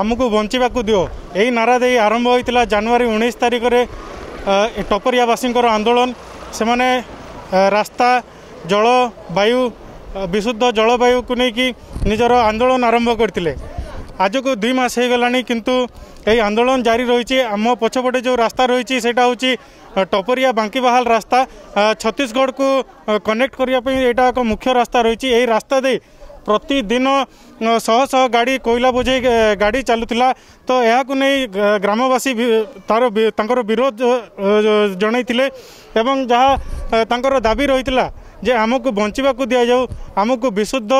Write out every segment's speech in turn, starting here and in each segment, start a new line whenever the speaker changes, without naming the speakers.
ଆମକୁ ବଞ୍ଚିବାକୁ ଦିଅ ଏହି ନାରା ଦେଇ ଆରମ୍ଭ ହୋଇଥିଲା ଜାନୁଆରୀ ଉଣେଇଶ ତାରିଖରେ ଟପରିଆବାସୀଙ୍କର ଆନ୍ଦୋଳନ ସେମାନେ ରାସ୍ତା ଜଳବାୟୁ ବିଶୁଦ୍ଧ ଜଳବାୟୁକୁ ନେଇକି ନିଜର ଆନ୍ଦୋଳନ ଆରମ୍ଭ କରିଥିଲେ ଆଜକୁ ଦୁଇ ମାସ ହୋଇଗଲାଣି କିନ୍ତୁ ଏହି ଆନ୍ଦୋଳନ ଜାରି ରହିଛି ଆମ ପଛପଟେ ଯେଉଁ ରାସ୍ତା ରହିଛି ସେଇଟା ହେଉଛି ଟପରିଆ ବାଙ୍କିବାହାଲ ରାସ୍ତା ଛତିଶଗଡ଼କୁ କନେକ୍ଟ କରିବା ପାଇଁ ଏଇଟା ଏକ ମୁଖ୍ୟ ରାସ୍ତା ରହିଛି ଏହି ରାସ୍ତା ଦେଇ ପ୍ରତିଦିନ ଶହ ଶହ ଗାଡ଼ି କୋଇଲା ବୋଝେଇ ଗାଡ଼ି ଚାଲୁଥିଲା ତ ଏହାକୁ ନେଇ ଗ୍ରାମବାସୀ ତାର ତାଙ୍କର ବିରୋଧ ଜଣାଇଥିଲେ ଏବଂ ଯାହା ତାଙ୍କର ଦାବି ରହିଥିଲା ଯେ ଆମକୁ ବଞ୍ଚିବାକୁ ଦିଆଯାଉ ଆମକୁ ବିଶୁଦ୍ଧ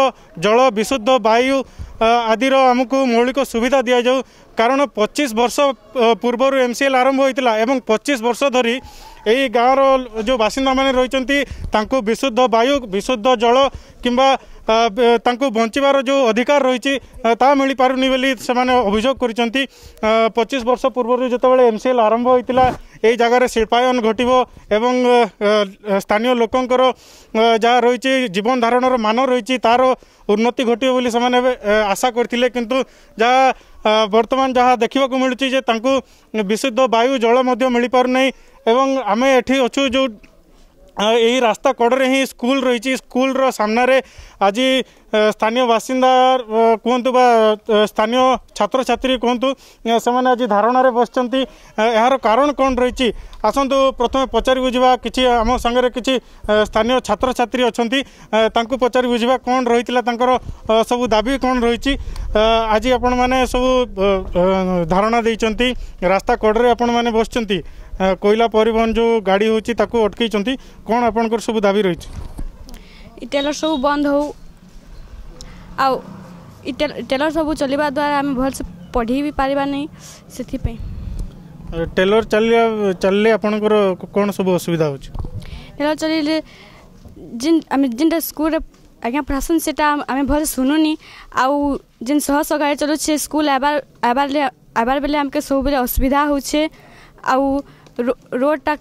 ଜଳ ବିଶୁଦ୍ଧ ବାୟୁ ଆଦିର ଆମକୁ ମୌଳିକ ସୁବିଧା ଦିଆଯାଉ କାରଣ ପଚିଶ ବର୍ଷ ପୂର୍ବରୁ ଏମ୍ ସି ଏଲ୍ ଆରମ୍ଭ ହୋଇଥିଲା ଏବଂ ପଚିଶ ବର୍ଷ ଧରି ଏଇ ଗାଁର ଯେଉଁ ବାସିନ୍ଦାମାନେ ରହିଛନ୍ତି ତାଙ୍କୁ ବିଶୁଦ୍ଧ ବାୟୁ ବିଶୁଦ୍ଧ ଜଳ କିମ୍ବା ତାଙ୍କୁ ବଞ୍ଚିବାର ଯେଉଁ ଅଧିକାର ରହିଛି ତାହା ମିଳିପାରୁନି ବୋଲି ସେମାନେ ଅଭିଯୋଗ କରିଛନ୍ତି ପଚିଶ ବର୍ଷ ପୂର୍ବରୁ ଯେତେବେଳେ ଏମ୍ ଆରମ୍ଭ ହୋଇଥିଲା ଏଇ ଜାଗାରେ ଶିଳ୍ପାୟନ ଘଟିବ ଏବଂ ସ୍ଥାନୀୟ ଲୋକଙ୍କର ଯାହା ରହିଛି ଜୀବନଧାରଣର ମାନ ରହିଛି ତାର ଉନ୍ନତି ଘଟିବ ବୋଲି ସେମାନେ ଆଶା କରିଥିଲେ କିନ୍ତୁ ଯାହା ବର୍ତ୍ତମାନ ଯାହା ଦେଖିବାକୁ ମିଳୁଛି ଯେ ତାଙ୍କୁ ବିଶୁଦ୍ଧ ବାୟୁ ଜଳ ମଧ୍ୟ ମିଳିପାରୁନାହିଁ ଏବଂ ଆମେ ଏଠି ଅଛୁ ଯେଉଁ ଏହି ରାସ୍ତା କଡ଼ରେ ହିଁ ସ୍କୁଲ ରହିଛି ସ୍କୁଲର ସାମ୍ନାରେ ଆଜି ସ୍ଥାନୀୟ ବାସିନ୍ଦା କୁହନ୍ତୁ ବା ସ୍ଥାନୀୟ ଛାତ୍ରଛାତ୍ରୀ କୁହନ୍ତୁ ସେମାନେ ଆଜି ଧାରଣାରେ ବସିଛନ୍ତି ଏହାର କାରଣ କ'ଣ ରହିଛି ଆସନ୍ତୁ ପ୍ରଥମେ ପଚାରି ବୁଝିବା କିଛି ଆମ ସାଙ୍ଗରେ କିଛି ସ୍ଥାନୀୟ ଛାତ୍ରଛାତ୍ରୀ ଅଛନ୍ତି ତାଙ୍କୁ ପଚାରି ବୁଝିବା କ'ଣ ରହିଥିଲା ତାଙ୍କର ସବୁ ଦାବି କ'ଣ ରହିଛି ଆଜି ଆପଣମାନେ ସବୁ ଧାରଣା ଦେଇଛନ୍ତି ରାସ୍ତା କଡ଼ରେ ଆପଣମାନେ ବସିଛନ୍ତି କୋଇଲା পরিবহন যে গাড়ি হচ্ছে তাকে ଅଟକେଇଛନ୍ତି କ'ଣ আপনার সব দাবি রয়েছে
টেলর সব বন্ধ হো আও সব চলিবা দ্বারা আমি ভালসে পড়ি বি পারিবা নাই সেথিপাই
টেলর চালিয়া চাললে আপনার কোণ সব অসুবিধা হচ্ছে
টেলর চলিলে আমি যেটা স্কুলে আজ্ঞা পড়াশুন সেটা আমি ভালসে শুনুনি আন যেন সহ সকালে চলুছে স্কুল আবার আবার আবার বেলে আমাকে সবুলে অসুবিধা হচ্ছে আ रोडटा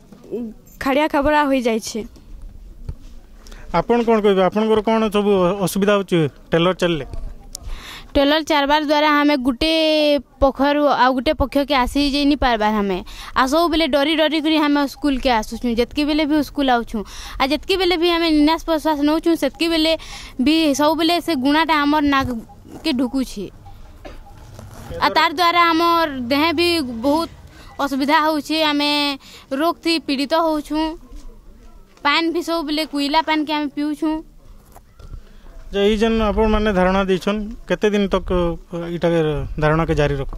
खड़िया खबरा हो जाए
आपण कोन कहबे आपण को कोन टेलर चलले
टेलर द्वारा हमें गुटे पोखर आ गुटे पक्ष के आसी जे नि पारबार हमें आसो बेले डरी डरी करी हमें स्कूल के आसु जतकी बेले भी स्कूल आउ आ जतकी बेले भी हमें निराश प्रश्वास नउ सेतकी बेले भी सब बेले से गुणाटा हमर नाक के ढुकु छी
आ तार
द्वारा हमर देह भी बहुत असुविधा होमें रोग थी पीड़ित हो पान भी सब बोले कुला पान के पिछुँ
जन धारणा दीछन दिन तक तो धारणा के जारी रख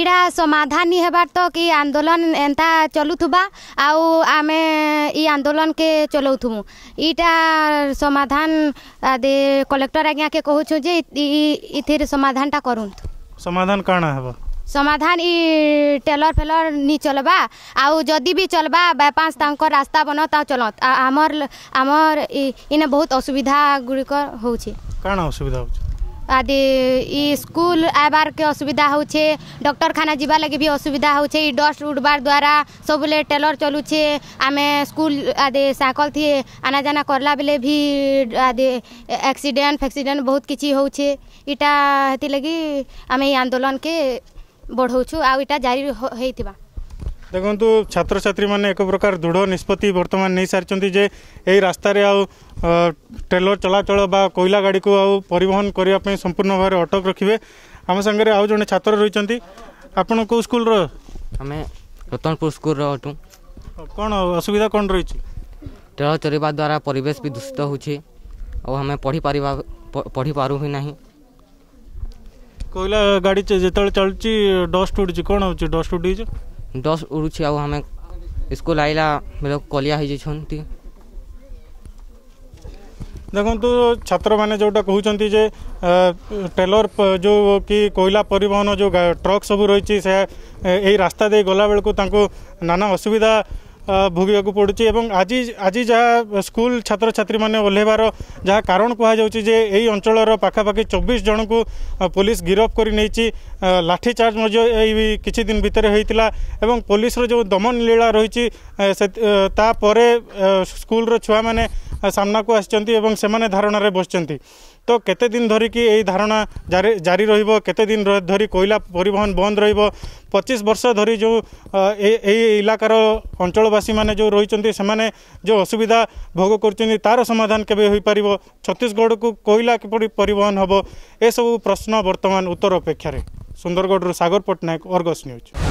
इड़ा समाधान ही हेबार तो कि आंदोलन एंता चलुवा आउ आम ई आंदोलन के चलाउ इटा समाधान आदि कलेक्टर आज्ञा के कहछ समाधान करूँ
समाधान कण है
समाधान इ टेलर फेलर नहीं चलवा आउ जदि भी चलवा बाईपास रास्ता बन ता चल आमर आमर इने बहुत असुविधा गुड़िक हो
असुविधा हो
आदि इ स्कूल आबार के असुविधा होछे डॉक्टरखाना जीवा लगे भी असुविधा होछे इ डस्ट उड़बार द्वारा सबले टेलर चलुछे आमे स्कूल आदि साइकिल थी आना जाना करला बेले भी आदि एक्सीडेंट फैक्सीडेंट बहुत किसी होछे इटा हेती लगी आमे आंदोलन के ବଢ଼ଉଛୁ ଆଉ ଏଇଟା ଜାରି ହେଇଥିବା
ଦେଖନ୍ତୁ ଛାତ୍ରଛାତ୍ରୀମାନେ ଏକ ପ୍ରକାର ଦୃଢ଼ ନିଷ୍ପତ୍ତି ବର୍ତ୍ତମାନ ନେଇସାରିଛନ୍ତି ଯେ ଏହି ରାସ୍ତାରେ ଆଉ ଟ୍ରେଲର ଚଳାଚଳ ବା କୋଇଲା ଗାଡ଼ିକୁ ଆଉ ପରିବହନ କରିବା ପାଇଁ ସମ୍ପୂର୍ଣ୍ଣ ଭାବରେ ଅଟକ ରଖିବେ ଆମ ସାଙ୍ଗରେ ଆଉ ଜଣେ ଛାତ୍ର ରହିଛନ୍ତି ଆପଣ କେଉଁ ସ୍କୁଲର
ଆମେ ରତନପୁର ସ୍କୁଲର ଅଟୁ
କ'ଣ ଅସୁବିଧା କ'ଣ ରହିଛି
ଟ୍ରେଲର ଚଲେଇବା ଦ୍ୱାରା ପରିବେଶ ବି ଦୂଷିତ ହେଉଛି ଆଉ ଆମେ ପଢ଼ିପାରିବା ପଢ଼ିପାରୁ ହିଁ ନାହିଁ
कोयला गाड़ी चे चल चलची कौन हो कोण डस्ट उडी जे
डस्ट उडुची आ हमें स्कूल आइला मेलो कोलिया
देखो तो छात्र माने जो कहते जे टेलर जो कि कोयला पर ट्रक सब रही से एही रास्ता दे गला बेळ नाना असुविधा ଭୋଗିବାକୁ ପଡ଼ୁଛି ଏବଂ ଆଜି ଆଜି ଯାହା ସ୍କୁଲ ଛାତ୍ରଛାତ୍ରୀମାନେ ଓହ୍ଲାଇବାର ଯାହା କାରଣ କୁହାଯାଉଛି ଯେ ଏହି ଅଞ୍ଚଳର ପାଖାପାଖି ଚବିଶ ଜଣଙ୍କୁ ପୋଲିସ ଗିରଫ କରି ନେଇଛି ଲାଠିଚାର୍ଜ ମଧ୍ୟ ଏଇ କିଛି ଦିନ ଭିତରେ ହୋଇଥିଲା ଏବଂ ପୋଲିସର ଯେଉଁ ଦମନ ଲୀଳା ରହିଛି ତାପରେ ସ୍କୁଲର ଛୁଆମାନେ ସାମ୍ନାକୁ ଆସିଛନ୍ତି ଏବଂ ସେମାନେ ଧାରଣାରେ ବସିଛନ୍ତି তো কেতে দিন ধরিকি এই ধারণা জারি জারি রহব কেতে দিন ধরি কয়লা পরিবহন বন্ধ রহব পঁচিশ বর্ষ ধরি যে এই ইলাকার অঞ্চলবাসী মানে যে রয়েছেন সেমানে যে অসুবিধা ভোগ করছেন তার সমাধান কেবে হয়ে পার ছত্তিশগড়কু কয়লা কিপরি পরিবহন হব এসব প্রশ্ন বর্তমান উত্তর অপেক্ষার সুন্দরগড় সাগর পট্টনাক অর্গস নিউজ